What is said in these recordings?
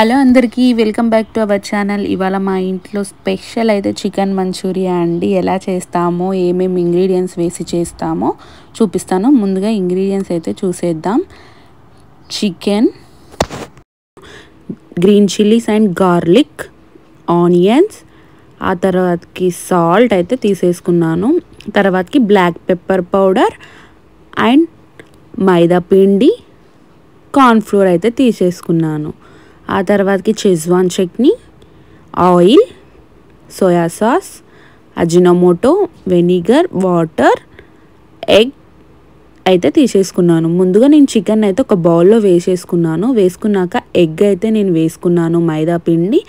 Hello అందరికీ welcome back to our channel. ఇవాళ మా ఇంట్లో స్పెషల్ అయితే చికెన్ మంచూరియా అండి. ఎలా చేస్తామో ఏమేమి ఇంగ్రీడియంట్స్ వేసి చేస్తామో చూపిస్తాను. ముందుగా ఇంగ్రీడియంట్స్ అయితే చూసేద్దాం. Chicken green chillies and garlic onions ఆ తర్వాతకి సాల్ట్ అయితే తీసేసుకున్నాను. తర్వాతకి black pepper powder and maida పిండి కార్న్ఫ్లోర్ అయితే తీసేసుకున్నాను. ఆ తర్వాతకి Schezwan chutney oil soya sauce Ajinomoto vinegar water egg అయితే తీసేసుకున్నాను. ముందుగా నేను చికెన్ అయితే ఒక బౌల్లో వేసేసుకున్నాను. వేసుకున్నాక ఎగ్ అయితే నేను వేసుకున్నాను. మైదా పిండి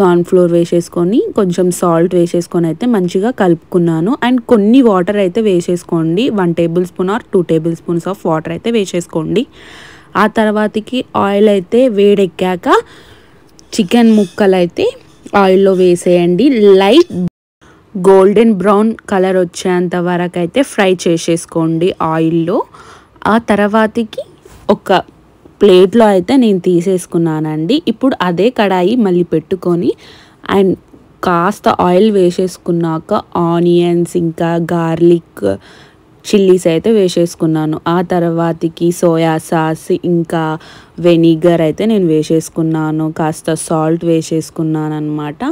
కార్న్ఫ్లోర్ వేసేసుకొని కొంచెం సాల్ట్ వేసేసుకొని అయితే మంచిగా కలుపుకున్నాను. అండ్ కొన్ని వాటర్ అయితే వేసేసుకోండి. One tablespoon or two tablespoons of water అయితే వేసేసుకోండి. ఆ తర్వాతకి ఆయిల్ అయితే వేడెక్కాక చికెన్ ముక్కలు అయితే ఆయిల్లో వేసేయండి. లైట్ గోల్డెన్ బ్రౌన్ కలర్ వచ్చేంత వరకు అయితే ఫ్రై చేసేసుకోండి ఆయిల్లో ఆ తర్వాతకి ఒక ప్లేట్లో అయితే నేను తీసేసుకున్నానండి. ఇప్పుడు అదే కడాయి మళ్ళీ పెట్టుకొని అండ్ కాస్త ఆయిల్ వేసేసుకున్నాక ఆనియన్స్ ఇంకా గార్లిక్ చిల్లీస్ అయితే వేసేసుకున్నాను. ఆ తర్వాతకి సోయా సాస్ ఇంకా వెనిగర్ అయితే నేను వేసేసుకున్నాను. కాస్త సాల్ట్ వేసేసుకున్నాను అనమాట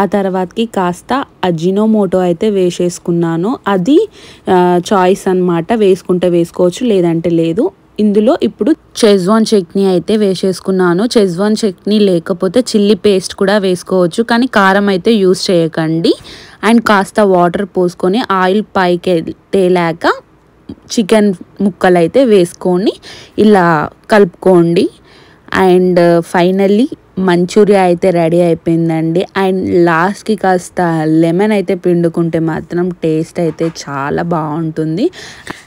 ఆ తర్వాతకి కాస్త అజినోమోటో అయితే వేసేసుకున్నాను. అది చాయిస్ అనమాట వేసుకుంటే వేసుకోవచ్చు లేదంటే లేదు. ఇందులో ఇప్పుడు చెజ్వాన్ చట్నీ అయితే వేసేసుకున్నాను. చెజ్వాన్ చట్నీ లేకపోతే చిల్లీ పేస్ట్ కూడా వేసుకోవచ్చు. కానీ కారం అయితే యూస్ చేయకండి. అండ్ కాస్త వాటర్ పోసుకొని ఆయిల్ పైకి తేలాక చికెన్ ముక్కలు అయితే వేసుకొని ఇలా కలుపుకోండి. అండ్ ఫైనల్లీ మంచూరియా అయితే రెడీ అయిపోయిందండి. అండ్ లాస్ట్కి కాస్త లెమన్ అయితే పిండుకుంటే మాత్రం టేస్ట్ అయితే చాలా బాగుంటుంది.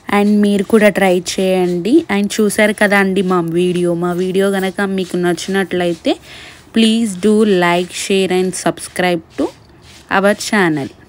అండ్ మీరు కూడా ట్రై చేయండి. అండ్ చూసారు కదా అండి మా వీడియో. మా వీడియో కనుక మీకు నచ్చినట్లయితే please do like share and subscribe to our channel.